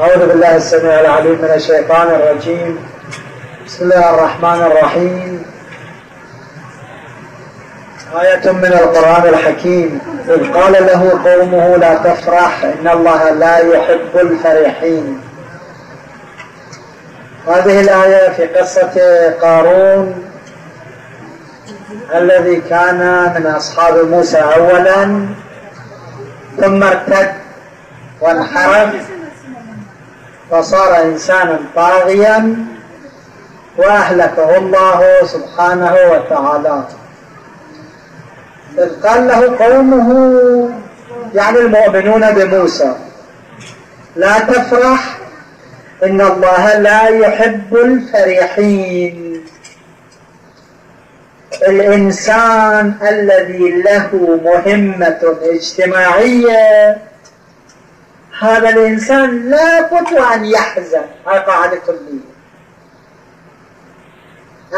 أعوذ بالله السميع العليم من الشيطان الرجيم. بسم الله الرحمن الرحيم. آية من القرآن الحكيم. إذ قال له قومه لا تفرح إن الله لا يحب الفرحين. هذه الآية في قصة قارون الذي كان من أصحاب موسى أولا ثم ارتد وانحرف فصار إنسانا طاغيا وأهلكه الله سبحانه وتعالى. إذ قال له قومه يعني المؤمنون بموسى لا تفرح إن الله لا يحب الفرحين. الإنسان الذي له مهمة اجتماعية هذا الإنسان لا بد أن يحزن. هاي قاعدة كلية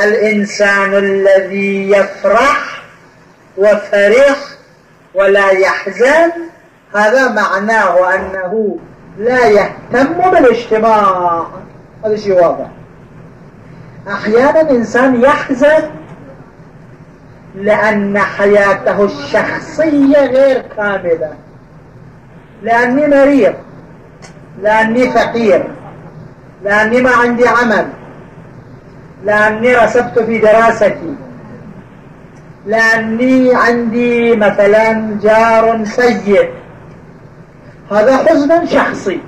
الإنسان الذي يفرح وفرح ولا يحزن هذا معناه أنه لا يهتم بالاجتماع. هذا شيء واضح. أحيانا إنسان يحزن لأن حياته الشخصية غير كاملة. لأني مريض لأني فقير لأني ما عندي عمل لأني رسبت في دراستي لأني عندي مثلا جار سيء. هذا حزن شخصي.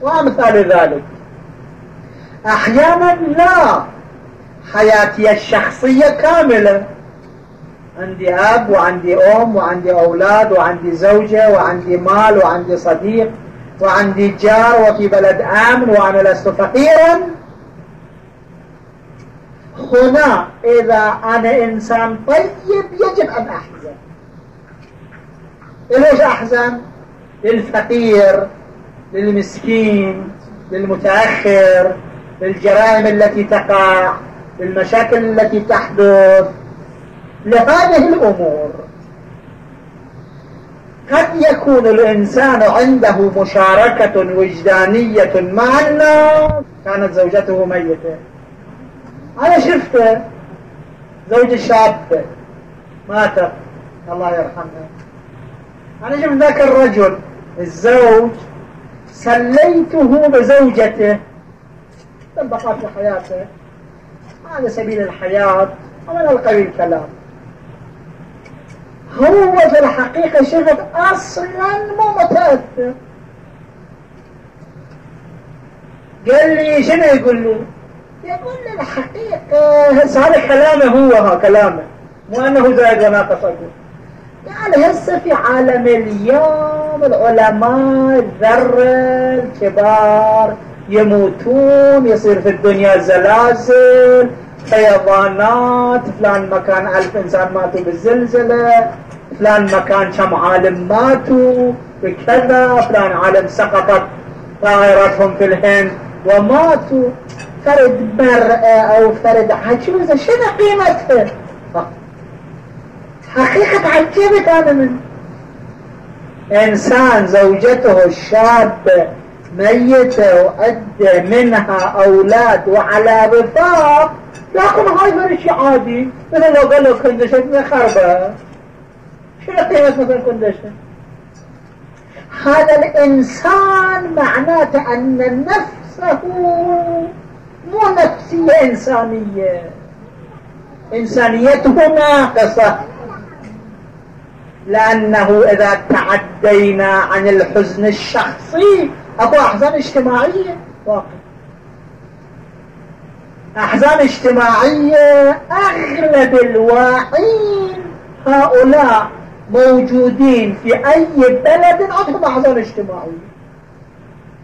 وأمثال ذلك. أحيانا لا حياتي الشخصية كاملة. عندي أب وعندي أم وعندي أولاد وعندي زوجة وعندي مال وعندي صديق وعندي جار وفي بلد آمن وأنا لست فقيرا. هنا إذا أنا إنسان طيب يجب أن أحزن. ليش أحزن؟ للفقير للمسكين للمتأخر للجرائم التي تقع للمشاكل التي تحدث. لهذه الأمور. قد يكون الإنسان عنده مشاركة وجدانية مع الناس. كانت زوجته ميتة. أنا شفته زوج الشاب ماتت الله يرحمه. أنا شفت ذاك الرجل الزوج سليته بزوجته. طبقات في حياته. هذا سبيل الحياة. ومن القبيل الكلام هو في الحقيقة شفت أصلا مو متأثر قال لي شنو يقول لي يقول لي الحقيقة هذا كلامه هو ها كلامه. مو أنه زائد وناقص أقول قال هسه في عالم اليوم العلماء الذرة الكبار يموتون يصير في الدنيا زلازل فيضانات فلان مكان ألف إنسان ماتوا بالزلزلة فلان مكان كم عالم ماتوا بكذا فلان عالم سقطت طائرتهم في الهند وماتوا. فرد مرأة أو فرد عجوزة شنو قيمتها؟ حقيقة عجبت أنا من إنسان زوجته الشابة ميتة وأدى منها أولاد وعلى رفاق لكن هاي فرق شيء عادي. مثل لو قال له كندشة خربة. شنو قيمة مثل كندشة هذا الإنسان معناته أن نفسه مو نفسية إنسانية. إنسانيته ناقصة. لأنه إذا تعدينا عن الحزن الشخصي أكو أحزان اجتماعية. واقع. أحزان اجتماعية أغلب الواعين هؤلاء موجودين في أي بلد عندهم أحزان اجتماعية.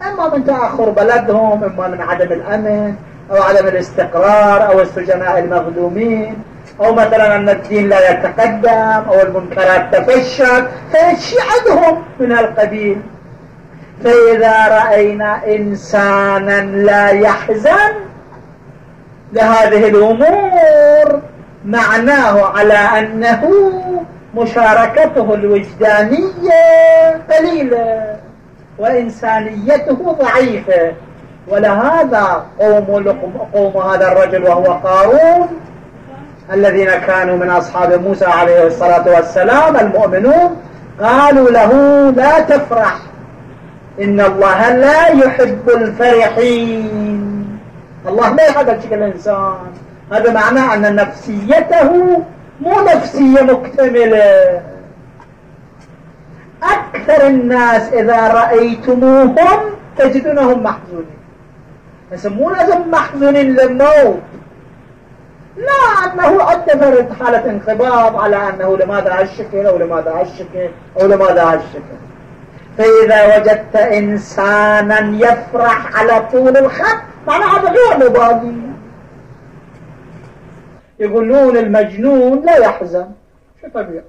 إما من تأخر بلدهم إما من عدم الأمن أو عدم الاستقرار أو السجناء المظلومين أو مثلا أن الدين لا يتقدم أو المنكرات تفشت فشي عندهم من القبيل فإذا رأينا إنسانا لا يحزن لهذه الأمور معناه على أنه مشاركته الوجدانية قليلة وإنسانيته ضعيفة. ولهذا قوم, قوم هذا الرجل وهو قارون الذين كانوا من أصحاب موسى عليه الصلاة والسلام المؤمنون قالوا له لا تفرح إن الله لا يحب الفرحين. الله لا يحب شكل الإنسان. هذا معناه أن نفسيته مو نفسية مكتملة. أكثر الناس إذا رأيتموهم تجدونهم محزونين. بس مو لازم محزونين للموت. لا أنه فرد حالة انقباض على أنه لماذا هالشكل أو لماذا هالشكل أو لماذا هالشكل فإذا وجدت إنسانا يفرح على طول الخط معنى هذا غير مبالي. يقولون المجنون لا يحزن. شو طبيعي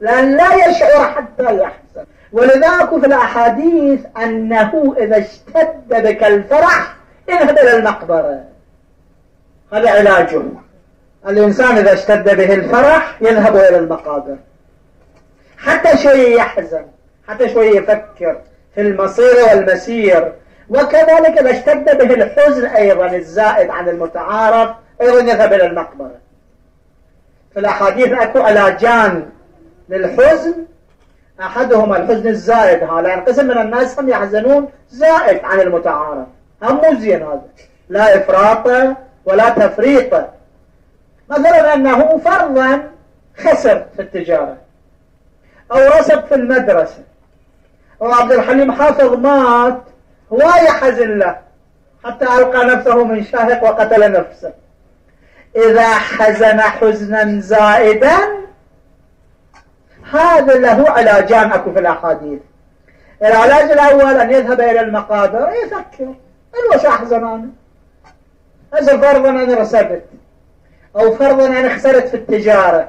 لأن لا يشعر حتى يحزن. ولذلك في الأحاديث أنه إذا اشتد بك الفرح اذهب إلى المقبرة. هذا علاجه. الإنسان إذا اشتد به الفرح يذهب إلى المقابر. حتى شوية يحزن. حتى شوية يفكر في المصير والمسير. وكذلك إذا اشتد به الحزن أيضا الزائد عن المتعارف أيضا يذهب إلى المقبرة. في الأحاديث أكو علاجان للحزن أحدهما الحزن الزائد. لأن قسم من الناس هم يحزنون زائد عن المتعارف. هم مو زين هذا. لا إفراط ولا تفريط. مثلا أنه فرضا خسر في التجارة أو رسب في المدرسة أو عبد الحليم حافظ مات هواية حزن له حتى ألقى نفسه من شاهق وقتل نفسه. إذا حزن حزنا زائدا هذا له علاجان أكو في الأحاديث. العلاج الأول أن يذهب إلى المقابر يفكر الوش أحزن أنا هذا فرضا أنا رسبت؟ أو فرضا أنا خسرت في التجارة؟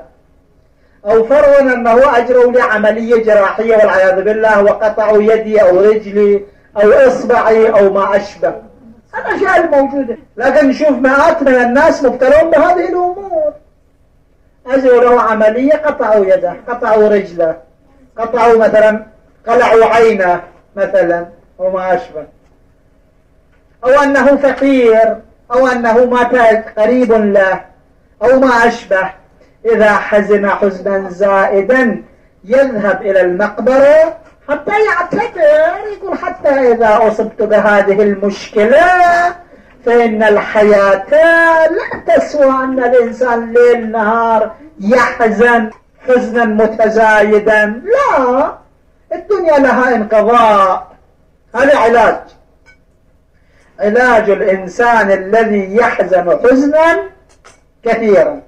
أو فرضا أنه أجروا لي عملية جراحية والعياذ بالله وقطعوا يدي أو رجلي أو إصبعي أو ما أشبه. الأشياء الموجودة لكن نشوف مئات من الناس مبتلون بهذه الأمور. أجروا له عملية قطعوا يده قطعوا رجله قطعوا مثلا قلعوا عينه مثلا أو ما أشبه. أو أنه فقير أو أنه مات قريب له أو ما أشبه. إذا حزن حزنا زائدا يذهب إلى المقبرة حتى يعتبر يقول حتى إذا أصبت بهذه المشكلة فإن الحياة لا تسوى أن الإنسان ليل نهار يحزن حزنا متزايدا. لا الدنيا لها انقضاء. هذا علاج. علاج الإنسان الذي يحزن حزنا كثيرا.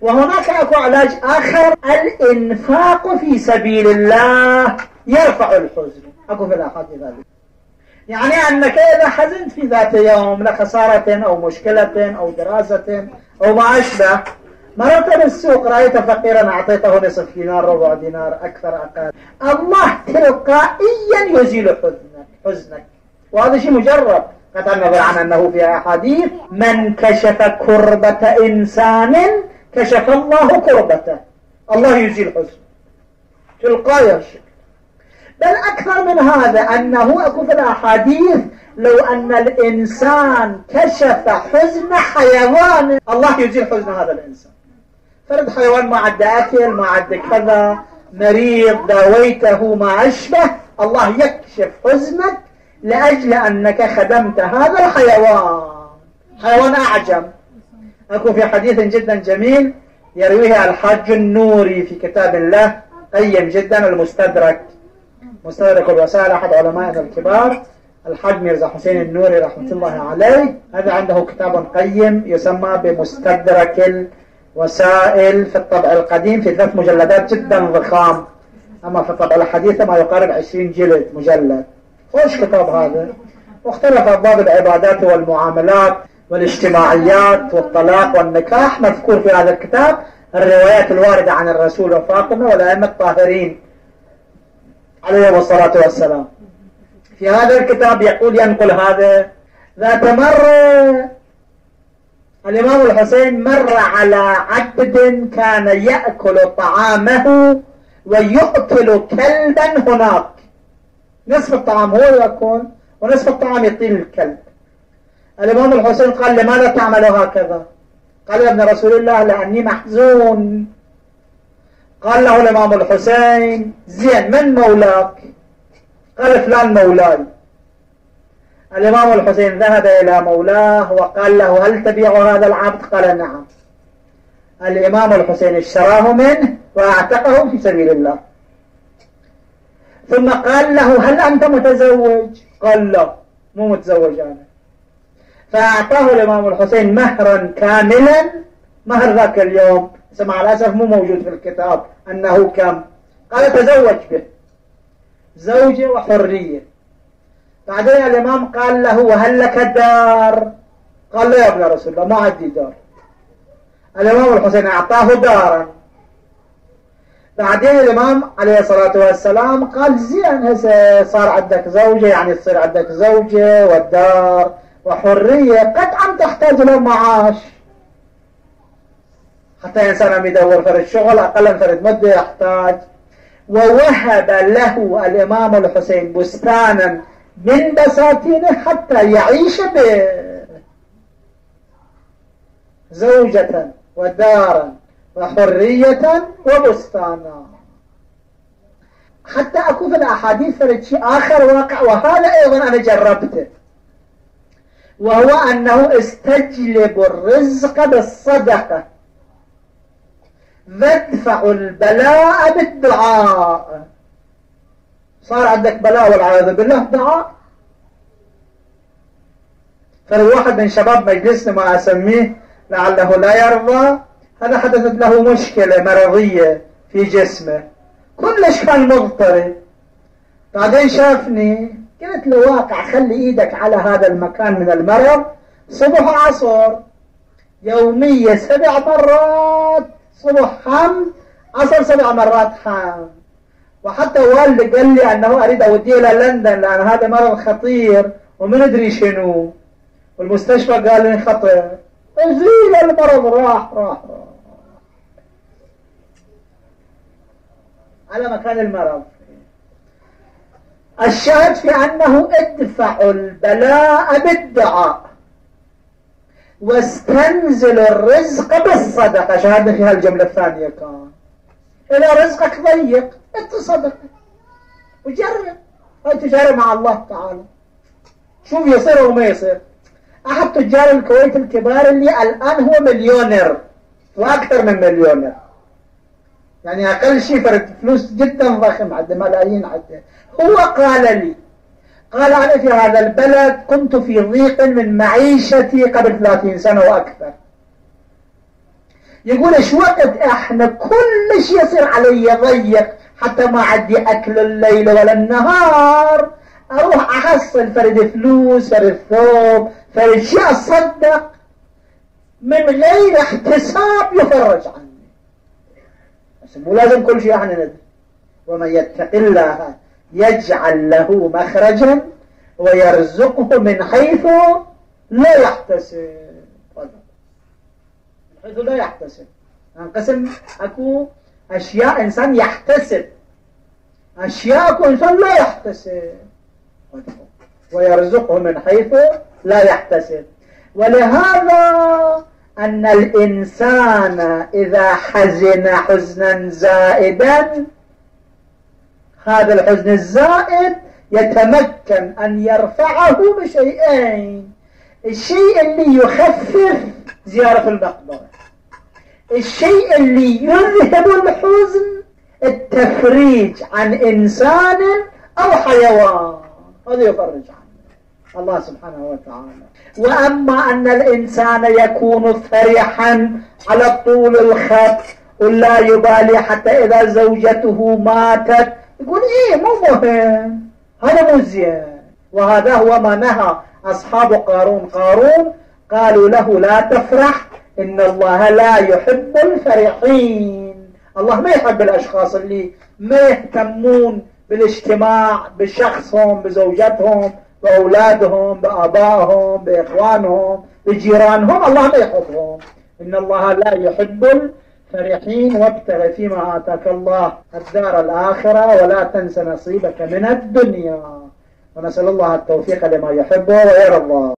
وهناك أكو علاج آخر الإنفاق في سبيل الله. يرفع الحزن. أكو في الأحاديث هذه يعني أنك إذا حزنت في ذات يوم لخسارة أو مشكلة أو دراسة أو ما أشبه مررت بالسوق رأيت فقيرا أعطيته نصف دينار ربع دينار أكثر أقل. الله تلقائيا يزيل حزنك حزنك. وهذا شيء مجرب قطع النظر عن أنه في أحاديث من كشف كربة إنسان كشف الله كربته. الله يزيل حزن تلقائيا الشكل بل أكثر من هذا أنه أكو في الأحاديث لو أن الإنسان كشف حزن حيوان الله يزيل حزن هذا الإنسان. فرد حيوان ما عد أكل ما عد كذا مريض داويته ما أشبه الله يكشف حزنك لأجل أنك خدمت هذا الحيوان. حيوان أعجم. أكو في حديث جدا جميل يرويه الحاج النوري في كتاب الله قيم جدا المستدرك. مستدرك الوسائل أحد علمائنا الكبار الحاج ميرزا حسين النوري رحمة الله عليه هذا عنده كتاب قيم يسمى بمستدرك الوسائل في الطبع القديم في ثلاث مجلدات جدا ضخام. أما في الطبع الحديث ما يقارب 20 جلد مجلد. خوش كتاب هذا. واختلف أبواب العبادات والمعاملات والاجتماعيات والطلاق والنكاح مذكور في هذا الكتاب الروايات الواردة عن الرسول وفاطمة والأئمة الطاهرين. عليهم الصلاة والسلام. في هذا الكتاب يقول ينقل هذا ذات مرة الإمام الحسين مر على عبد كان يأكل طعامه ويقتل كلبا هناك. نصف الطعام هو يأكل ونصف الطعام يطيل الكلب. الإمام الحسين قال لماذا تعمل هكذا؟ قال يا ابن رسول الله لأني محزون. قال له الإمام الحسين زين من مولاك؟ قال فلان مولاي. الإمام الحسين ذهب إلى مولاه وقال له هل تبيع هذا العبد؟ قال نعم. الإمام الحسين اشتراه منه وأعتقه في سبيل الله. ثم قال له هل أنت متزوج؟ قال لا مو متزوج أنا. فأعطاه الإمام الحسين مهرا كاملا مهر ذاك اليوم. مع الأسف مو موجود في الكتاب أنه كم؟ قال تزوج به. زوجة وحرية. بعدين الإمام قال له وهل لك دار؟ قال له يا ابن رسول الله ما عندي دار. الإمام الحسين أعطاه دارا. بعدين الإمام عليه الصلاة والسلام قال زين هسه صار عندك زوجة يعني تصير عندك زوجة والدار وحرية. قطعا تحتاج إلى معاش. حتى إنسان عم يدور فرد شغل أقل فرد مدة يحتاج. ووهب له الإمام الحسين بستانا من بساتينه حتى يعيش به زوجة ودارا وحرية وبستانا. حتى أكو في الأحاديث فرد شيء آخر واقع وهذا أيضا أنا جربته. وهو أنه استجلب الرزق بالصدقة. فادفع البلاء بالدعاء. صار عندك بلاء والعياذ بالله دعاء. فالواحد من شباب مجلسنا ما أسميه لعله لا يرضى هذا حدثت له مشكلة مرضية في جسمه. كلش كان مضطرب. بعدين شافني قلت له واقع خلي إيدك على هذا المكان من المرض. صبح عصر يومية سبع مرات. صبح حمد عصر سبع مرات حمد وحتى والدي قال لي أنه أريد أوديه إلى لندن لأن هذا مرض خطير وما ندري شنو. والمستشفى قال لي خطر زين المرض راح راح راح. على مكان المرض. الشاهد في أنه ادفع البلاء بالدعاء. واستنزل الرزق بالصدقة. شاهدنا في هالجملة الثانية كان. إذا رزقك ضيق. اتصدق وجرب. هاي تجارب مع الله تعالى. شوف يصير وما يصير. أحد تجار الكويت الكبار اللي الآن هو مليونير. وأكثر من مليونير. يعني أقل شيء فرق فلوس جدا ضخم. عنده ملايين عنده هو قال لي قال أنا في هذا البلد كنت في ضيق من معيشتي قبل 30 سنة وأكثر. يقول إيش وقت أحنا كل شيء يصير علي ضيق حتى ما عندي أكل الليل ولا النهار. أروح أحصل فرد فلوس فرد ثوب فرد شيء أصدق. من غير احتساب يفرج عني. بس مو لازم كل شيء أحنا ندري. ومن يتق الله يجعل له مخرجا ويرزقه من حيث لا يحتسب. من حيث لا يحتسب. أنقسم. أكو أشياء إنسان يحتسب. أشياء أكو إنسان لا يحتسب. ويرزقه من حيث لا يحتسب. ولهذا أن الإنسان إذا حزن حزنا زائدا هذا الحزن الزائد يتمكن أن يرفعه بشيئين. الشيء اللي يخفف زيارة المقبرة. الشيء اللي يذهب الحزن التفريج عن إنسان أو حيوان. هذا يفرج عنه. الله سبحانه وتعالى. وأما أن الإنسان يكون فرحا على طول الخط ولا يبالي حتى إذا زوجته ماتت يقول إيه مو مهم. هذا مو زين. وهذا هو ما نهى أصحاب قارون. قارون قالوا له لا تفرح إن الله لا يحب الفرحين. الله ما يحب الأشخاص اللي ما يهتمون بالاجتماع بشخصهم بزوجتهم بأولادهم بآبائهم بإخوانهم بجيرانهم. الله ما يحبهم. إن الله لا يحب فرحين وابتغ فيما آتاك الله الدار الآخرة ولا تنس نصيبك من الدنيا. ونسأل الله التوفيق لما يحبه ويرضى.